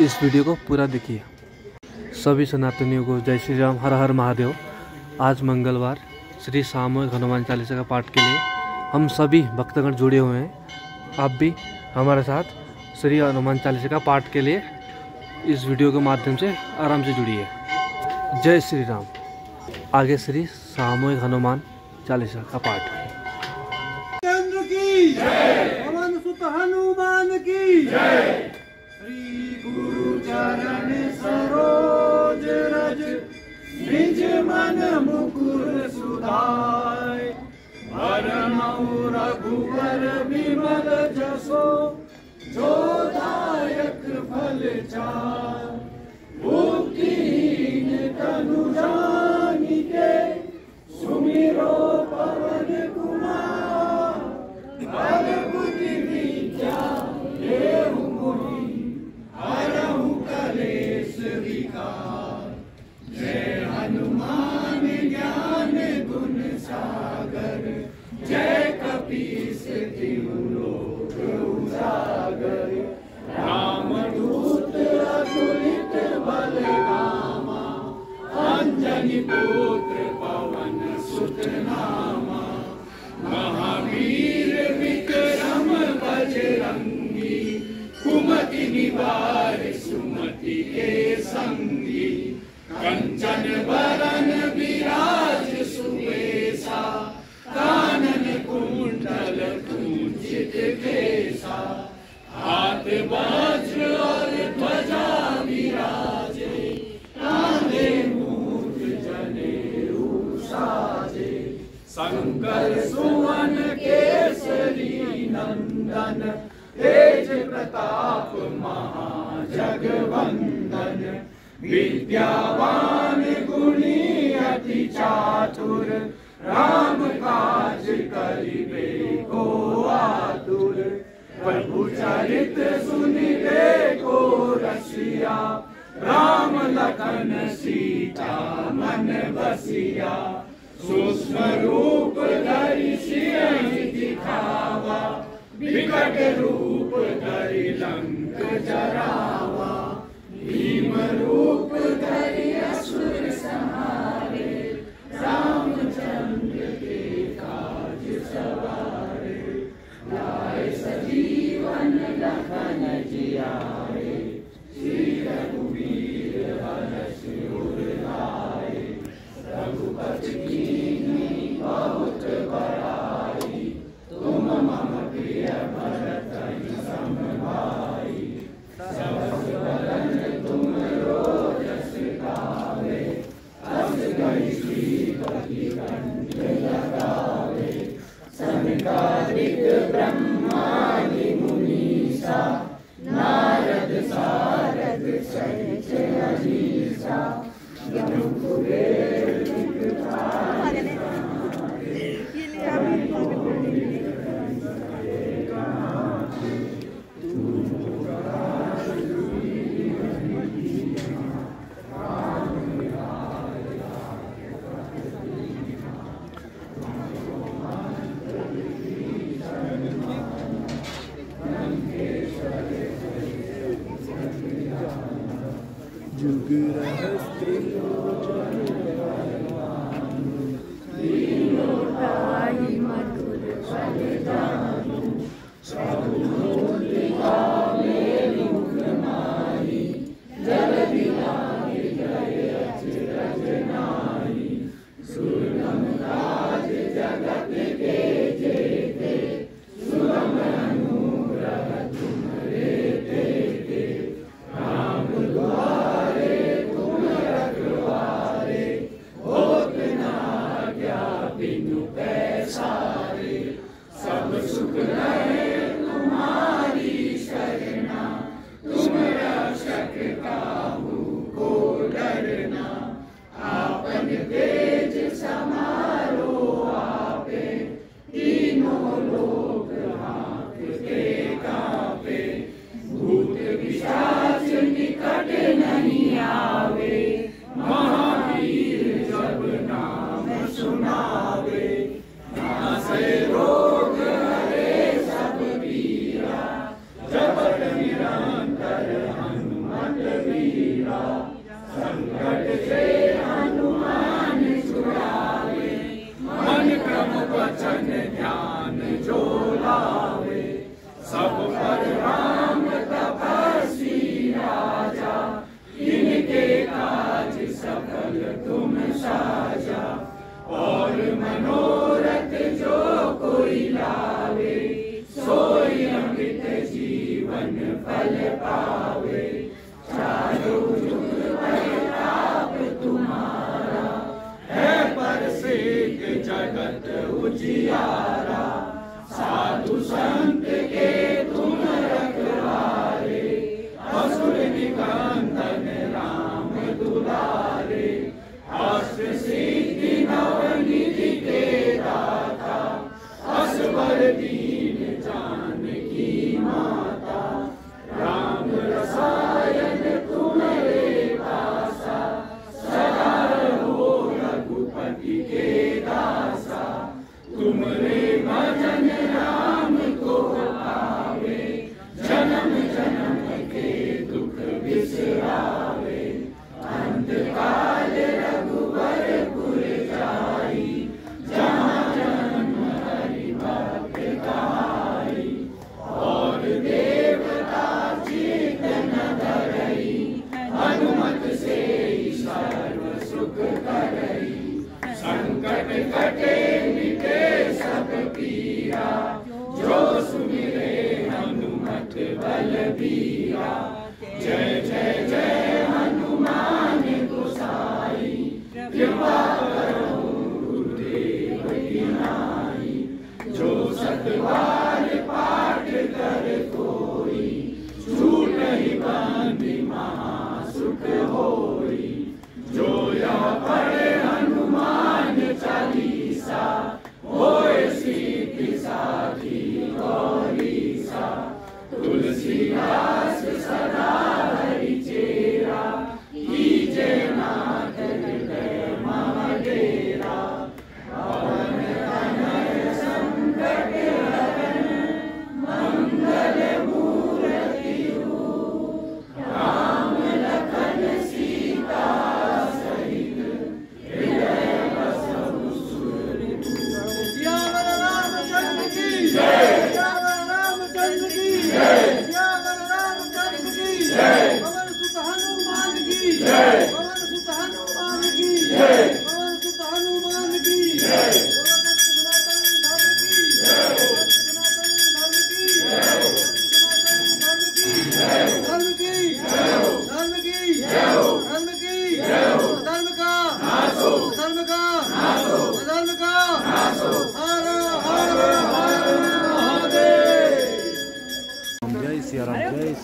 इस वीडियो को पूरा देखिए। सभी सनातनियों को जय श्री राम, हर हर महादेव। आज मंगलवार, श्री सामूहिक हनुमान चालीसा का पाठ के लिए हम सभी भक्तगण जुड़े हुए हैं। आप भी हमारे साथ श्री हनुमान चालीसा का पाठ के लिए इस वीडियो के माध्यम से आराम से जुड़िए। जय श्री राम। आगे श्री सामूहिक हनुमान चालीसा का पाठ। चंद्र की हनुमान की चरण सरोज रज, निज मन मुकुर सुधाय। वरणौ रघुवर विमल जसो, जो दायक फल चार महावीर विक्रम बजरंगी कुमति कंचन बरन विराज सुवेशा कानन कुंडल कुंचित केसा हाथ वज्र और ध्वजा विराजे कांधे मूर्ख जनेऊ साजे शंकर सुवन केसरी नंदन, तेज प्रताप महाजगवंदन। विद्यावान गुणी अति चातुर, राम काज करिबे को आतुर। प्रभु चरित सुनिबे को रसिया, राम लखन सीता मन बसिया। सूक्ष्म रूप धरि दिखावा, विकट रूप धरि लंक जरावा। रूप good. I heard three. superior fallait pas. जय